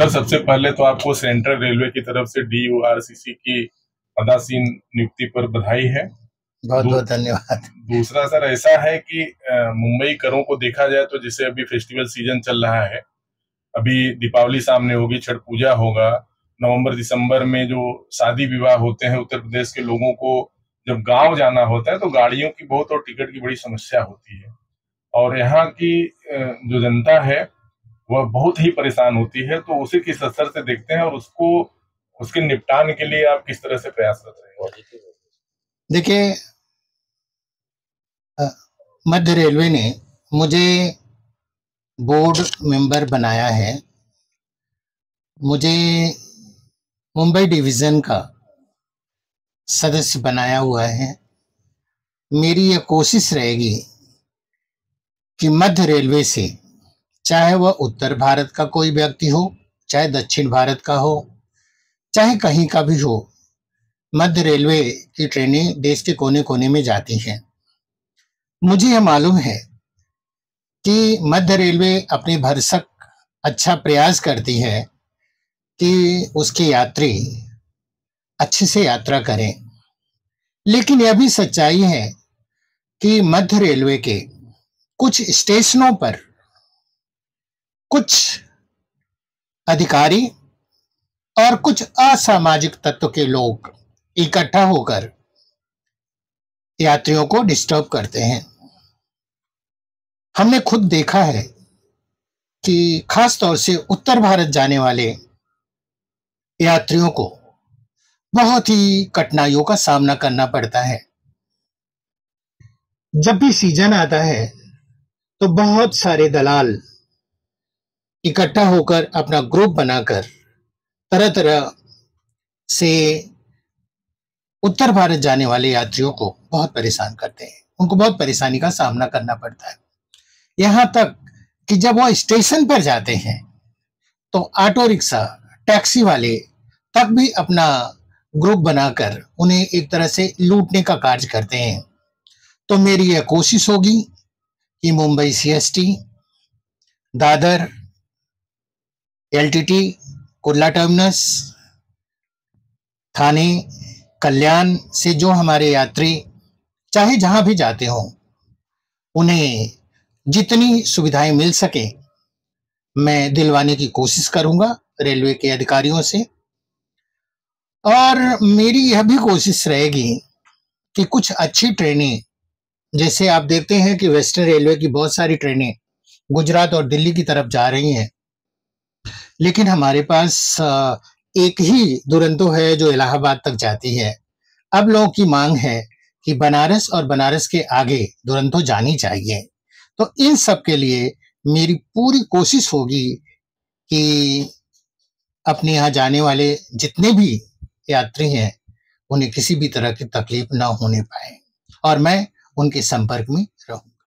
Sir सबसे पहले तो आपको सेंट्रल रेलवे की तरफ़ से डी की पदासीन नियुक्ति पर बधाई है। बहुत बहुत धन्यवाद। दूसरा सर ऐसा है कि मुंबई करों को देखा जाए तो जैसे अभी फेस्टिवल सीज़न चल रहा है अभी दीपावली सामने होगी छठ पूजा होगा नवंबर दिसंबर में जो शादी विवाह होते हैं उत्तर प्रदेश के लोगों को जब गाँव जाना होता है तो गाड़ियों की बहुत और टिकट की बड़ी समस्या होती है। और यहाँ की जो जनता है वह बहुत ही परेशान होती है तो उसे किस असर से देखते हैं और उसको, उसके निपटान के लिए आप किस तरह से प्रयास कर रहे हैं? देखिए मध्य रेलवे ने मुझे बोर्ड मेंबर बनाया है। मुझे मुंबई डिवीज़न का सदस्य बनाया हुआ है। मेरी यह कोशिश रहेगी कि मध्य रेलवे से चाहे वह उत्तर भारत का कोई व्यक्ति हो, चाहे दक्षिण भारत का हो, चाहे कहीं का भी हो, मध्य रेलवे की ट्रेनें देश के कोने कोने में जाती हैं। मुझे यह मालूम है कि मध्य रेलवे अपने भरसक अच्छा प्रयास करती है कि उसके यात्री अच्छे से यात्रा करें। लेकिन यह भी सच्चाई है कि मध्य रेलवे के कुछ स्टेशनों पर कुछ अधिकारी और कुछ असामाजिक तत्व के लोग इकट्ठा होकर यात्रियों को डिस्टर्ब करते हैं। हमने खुद देखा है कि खास तौर से उत्तर भारत जाने वाले यात्रियों को बहुत ही कठिनाइयों का सामना करना पड़ता है। जब भी सीज़न आता है तो बहुत सारे दलाल इकट्ठा होकर अपना ग्रुप बनाकर तरह तरह से उत्तर भारत जाने वाले यात्रियों को बहुत परेशान करते हैं। उनको बहुत परेशानी का सामना करना पड़ता है। यहाँ तक कि जब वो स्टेशन पर जाते हैं तो ऑटो रिक्शा, टैक्सी वाले तक भी अपना ग्रुप बनाकर उन्हें एक तरह से लूटने का कार्य करते हैं। तो मेरी यह कोशिश होगी कि Mumbai CST Dadar LTT, Kurla terminus, Thane, Kalyan से जो हमारे यात्री, चाहे जहाँ भी जाते हों, उन्हें जितनी सुविधाएँ मिल सके, मैं दिलवाने की कोशिश करूँगा रेलवे के अधिकारियों से। और मेरी यह भी कोशिश रहेगी कि कुछ अच्छी ट्रेनें, जैसे आप देखते हैं कि वेस्टर्न रेलवे की बहुत सारी ट्रेनें गुजरात और दिल्ली की तरफ़ जा रही हैं लेकिन हमारे पास एक ही दुरंतो है जो इलाहाबाद तक जाती है। अब लोगों की मांग है कि बनारस और बनारस के आगे दुरंतो जानी चाहिए। तो इन सब के लिए मेरी पूरी कोशिश होगी कि अपने यहाँ जाने वाले जितने भी यात्री हैं, उन्हें किसी भी तरह की तकलीफ़ ना होने पाए और मैं उनके संपर्क में रहूँ।